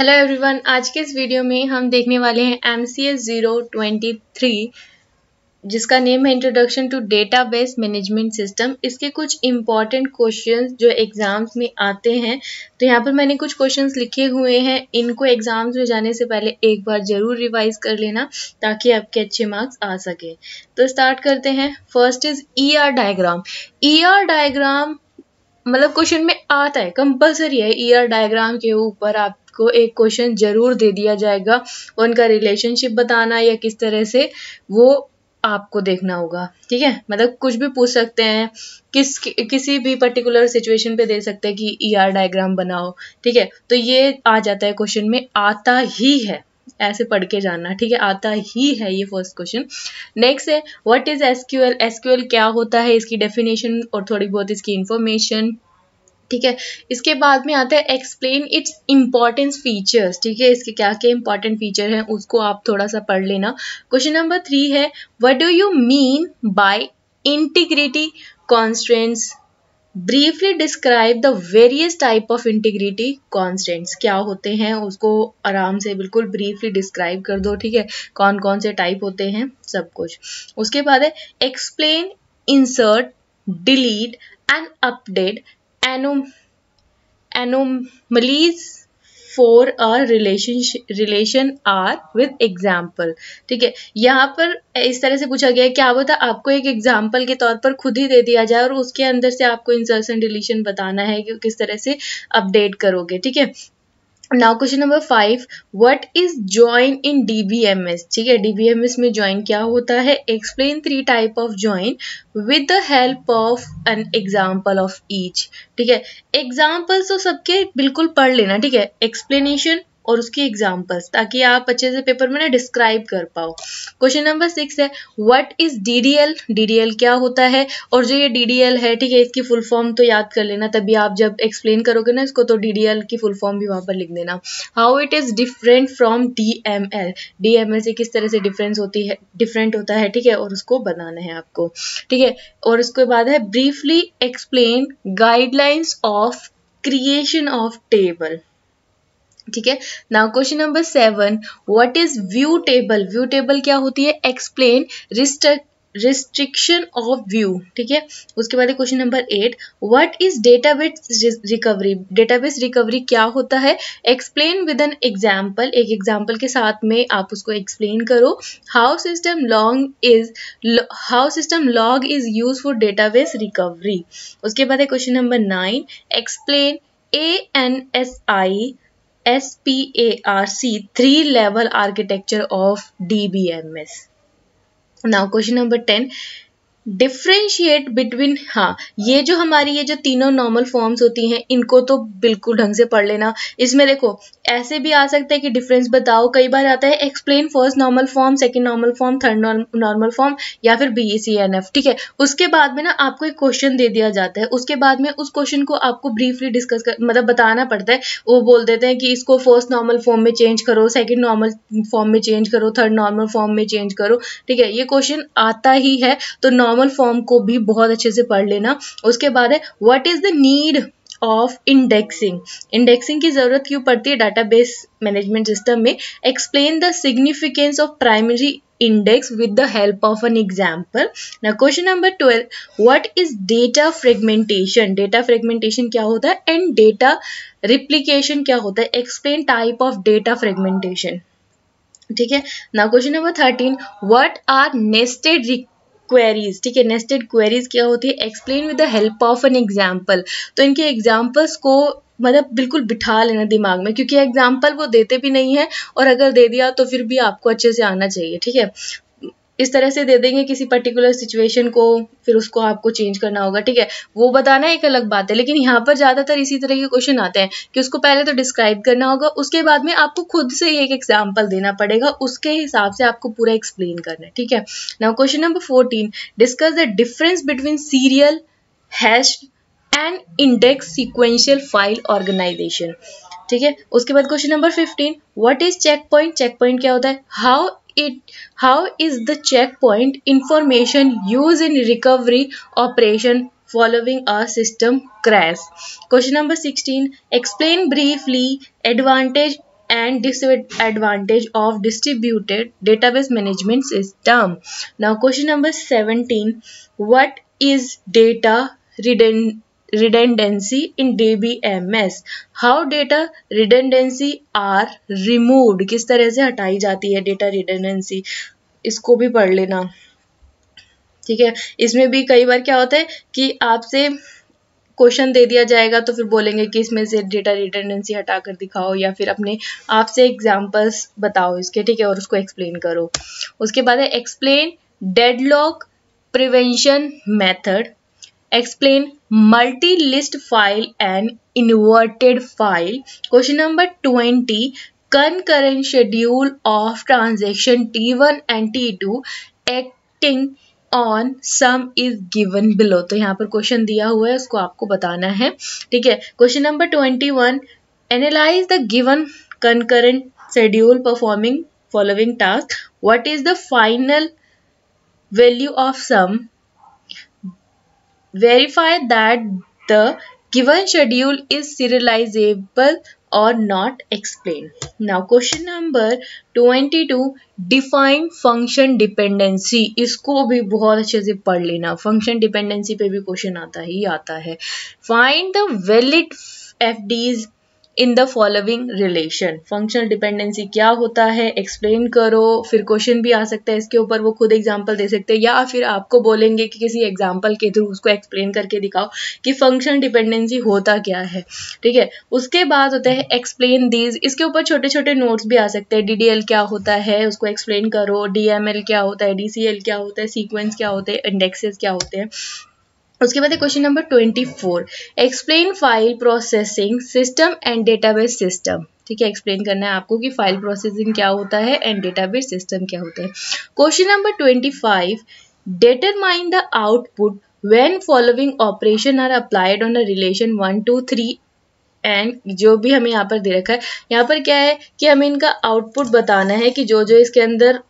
Hello everyone आज के इस वीडियो में हम देखने वाले हैं M C S zero twenty three जिसका नेम है introduction to database management system इसके कुछ इंपॉर्टेंट क्वेश्चंस जो एग्ज़ाम्स में आते हैं। तो यहाँ पर मैंने कुछ क्वेश्चंस लिखे हुए हैं। इनको एग्ज़ाम्स में जाने से पहले एक बार ज़रूर रिवाइज कर लेना, ताकि आपके अच्छे मार्क्स आ सके। तो स्टार्ट करते हैं। First is E R diagram E R diagram मतलब क्वेश्चन में आता है कंपलसरी है ईयर डायग्राम के ऊपर आपको एक क्वेश्चन ज़रूर दे दिया जाएगा उनका रिलेशनशिप बताना या किस तरह से वो आपको देखना होगा। ठीक है? मतलब कुछ भी पूछ सकते हैं किस कि, किसी भी पर्टिकुलर सिचुएशन पे दे सकते हैं कि ई आर डायग्राम बनाओ। ठीक है? तो ये आ जाता है क्वेश्चन में आता ही है। ऐसे पढ़ के जानना। ठीक है? आता ही है ये फ़र्स्ट क्वेश्चन नेक्स्ट है व्हाट इज़ एसक्यूएल एसक्यूएल क्या होता है? इसकी डेफिनेशन और थोड़ी बहुत इसकी इंफॉर्मेशन ठीक है? इसके बाद में आता है एक्सप्लेन इट्स इंपॉर्टेंस फीचर्स ठीक है? इसके क्या क्या इंपॉर्टेंट फीचर हैं, उसको आप थोड़ा सा पढ़ लेना। क्वेश्चन नंबर थ्री है what do you mean by integrity constraints briefly describe the various type of integrity constraints क्या होते हैं, उसको आराम से बिल्कुल ब्रीफली डिस्क्राइब कर दो, ठीक है? कौन कौन से टाइप होते हैं, सब कुछ। उसके बाद है explain insert delete and update anom anomalies for R relation relation R with example ठीक है? यहाँ पर इस तरह से पूछा गया है, क्या होता है? आपको एक एग्ज़ाम्पल के तौर पर खुद ही दे दिया जाए और उसके अंदर से आपको इंसर्शन डिलीशन बताना है कि किस तरह से अपडेट करोगे। ठीक है? Now question number five what is join in DBMS ठीक है डीबीएमएस में ज्वाइन क्या होता है? Explain three type of join with the help of an example of each ठीक है एग्जाम्पल्स तो सबके बिल्कुल पढ़ लेना, ठीक है? एक्सप्लेनेशन और उसकी एग्जाम्पल्स ताकि आप अच्छे से पेपर में ना डिस्क्राइब कर पाओ। Question number six what is is DDL DDL क्या होता है? और जो ये डीडीएल है, ठीक है, इसकी फुल फॉर्म तो याद कर लेना, तभी आप जब एक्सप्लेन करोगे ना इसको तो डीडीएल की फुल फॉर्म भी वहाँ पर लिख देना। How it is different from DML DML से किस तरह से डिफरेंस होती है डिफरेंट होता है, ठीक है, और उसको बनाना है आपको, ठीक है। और उसके बाद है briefly explain guidelines of creation of table ठीक है? Now question number seven what is view table view table क्या होती है? Explain restrict restriction of view ठीक है? उसके बाद question number eight what is database recovery database recovery क्या होता है? एक्सप्लेन विद एन एग्ज़ाम्पल एक एग्ज़ाम्पल के साथ में आप उसको एक्सप्लेन करो। How system long is how system log is use for database recovery उसके बाद है question number nine explain A N S I SPARC three level architecture of DBMS. Now question number 10 differentiate between हाँ ये जो हमारी, ये जो तीनों नॉर्मल फॉर्म्स होती हैं, इनको तो बिल्कुल ढंग से पढ़ लेना। इसमें देखो, ऐसे भी आ सकता है कि डिफरेंस बताओ। कई बार आता है explain first normal form second normal form third normal form या फिर बी सी एन एफ़ ठीक है? उसके बाद में ना, आपको एक क्वेश्चन दे दिया जाता है। उसके बाद में उस क्वेश्चन को आपको ब्रीफली डिस्कस कर मतलब बताना पड़ता है। वो बोल देते हैं कि इसको फ़र्स्ट नॉर्मल फॉर्म में चेंज करो सेकेंड नॉर्मल फॉर्म में चेंज करो थर्ड नॉर्मल फॉर्म में चेंज करो, ठीक है? ये क्वेश्चन आता ही है तो नॉर्मल कॉमन फॉर्म को भी बहुत अच्छे से पढ़ लेना। उसके बाद है what is the need of indexing indexing की ज़रूरत क्यों पड़ती है? डाटाबेस मैनेजमेंट सिस्टम में explain the significance of primary index with the help of an example ना question number twelve what is data fragmentation data fragmentation क्या होता है? एंड डेटा रिप्लीकेशन क्या होता है? Explain type of data fragmentation ठीक है? ना question number thirteen what are nested queries ठीक है? नेस्टेड क्वेरीज क्या होती है? Explain with the help of an example तो इनके एग्जाम्पल्स को मतलब बिल्कुल बिठा लेना दिमाग में, क्योंकि एग्ज़ाम्पल वो देते भी नहीं है, और अगर दे दिया तो फिर भी आपको अच्छे से आना चाहिए, ठीक है? इस तरह से दे देंगे किसी पर्टिकुलर सिचुएशन को, फिर उसको आपको चेंज करना होगा, ठीक है? वो बताना एक अलग बात है, लेकिन यहाँ पर ज़्यादातर इसी तरह के क्वेश्चन आते हैं कि उसको पहले तो डिस्क्राइब करना होगा, उसके बाद में आपको खुद से एक एग्ज़ाम्पल देना पड़ेगा, उसके हिसाब से आपको पूरा एक्सप्लेन करना है, ठीक है? Now question number fourteen discuss the difference between serial hash and index sequential file organization ठीक है? उसके बाद question number fifteen what is checkpoint checkpoint क्या होता है? How it how is the checkpoint information used in recovery operation following a system crash question number 16 explain briefly advantage and disadvantage of distributed database management system. Now question number 17. What is data redundancy in DBMS? How data redundancy are removed? किस तरह से हटाई जाती है data redundancy? इसको भी पढ़ लेना ठीक है इसमें भी कई बार क्या होता है कि आपसे क्वेश्चन दे दिया जाएगा तो फिर बोलेंगे कि इसमें से डेटा रिटेंडेंसी हटा कर दिखाओ या फिर अपने आप से एग्जाम्पल्स बताओ इसके ठीक है और उसको एक्सप्लेन करो उसके बाद है explain deadlock prevention method explain multi list file and inverted file question number twenty concurrent schedule of transaction T one and T two acting on sum is given below तो यहाँ पर क्वेश्चन दिया हुआ है, उसको आपको बताना है। ठीक है question number twenty one analyse the given concurrent schedule performing following task what is the final value of sum verify that the given schedule is serializable or not explain. Now question number 22 define function dependency इसको भी बहुत अच्छे से पढ़ लेना function dependency पे भी question आता ही आता है find the valid FDs in the following relation. Functional dependency क्या होता है? एक्सप्लेन करो। फिर क्वेश्चन भी आ सकता है इसके ऊपर। वो खुद एग्ज़ाम्पल दे सकते हैं। या फिर आपको बोलेंगे कि किसी एग्ज़ाम्पल के थ्रू उसको एक्सप्लेन करके दिखाओ कि फंक्शनल डिपेंडेंसी होता क्या है। ठीक है? उसके बाद होता है एक्सप्लेन दीज इसके ऊपर छोटे छोटे नोट्स भी आ सकते हैं। डी डी एल क्या होता है? उसको एक्सप्लेन करो। डी एम एल क्या होता है? डी सी एल क्या होता है? सीक्वेंस क्या होते हैं? इंडेक्सेस क्या होते हैं? उसके बाद question number twenty four explain file processing system and database system ठीक है एक्सप्लेन करना है आपको कि फ़ाइल प्रोसेसिंग क्या होता है एंड डेटाबेस सिस्टम क्या होता है। Question number twenty five determine the output when following operation are applied on a relation one two three and जो भी हमें यहाँ पर दे रखा है। यहाँ पर क्या है कि हमें इनका आउटपुट बताना है कि जो जो इसके अंदर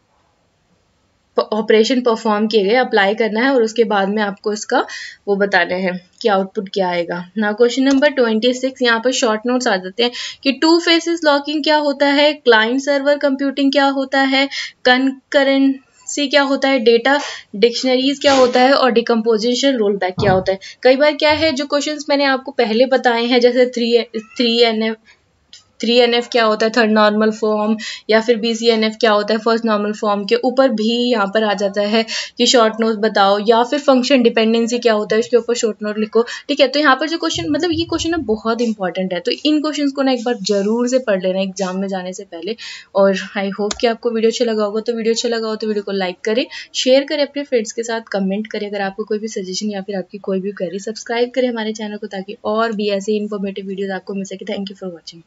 ऑपरेशन परफॉर्म किए गए अप्लाई करना है और उसके बाद में आपको इसका वो बताना है कि आउटपुट क्या आएगा। ना क्वेश्चन नंबर ट्वेंटी सिक्स यहाँ पर शॉर्ट नोट्स आ जाते हैं कि टू फेसिस लॉकिंग क्या होता है क्लाइंट सर्वर कंप्यूटिंग क्या होता है कनकरेंसी क्या होता है डेटा डिक्शनरीज क्या होता है और डिकम्पोजिशन रोल बैक क्या होता है। कई बार क्या है, जो क्वेश्चंस मैंने आपको पहले बताए हैं, जैसे three three N F three N F क्या होता है थर्ड नॉर्मल फॉर्म या फिर बी सी एन एफ़ क्या होता है फ़र्स्ट नॉर्मल फॉर्म के ऊपर भी यहाँ पर आ जाता है कि शॉर्ट नोट बताओ, या फिर फ़ंक्शन डिपेंडेंसी क्या होता है, उसके ऊपर शॉर्ट नोट लिखो। ठीक है तो यहाँ पर जो क्वेश्चन मतलब ये क्वेश्चन ना बहुत इंपॉर्टेंट है तो इन क्वेश्चन को ना एक बार ज़रूर से पढ़ लेना एग्ज़ाम में जाने से पहले। और आई होप कि आपको वीडियो अच्छा लगा होगा तो वीडियो अच्छा लगा हो तो वीडियो को लाइक करें शेयर करें अपने फ्रेंड्स के साथ कमेंट करें। अगर आपको कोई भी सजेशन या फिर आपकी कोई भी क्वेरी सब्सक्राइब करें हमारे चैनल को, ताकि और भी ऐसे इन्फॉर्मेटिव वीडियोज़ आपको मिल सके। Thank you for watching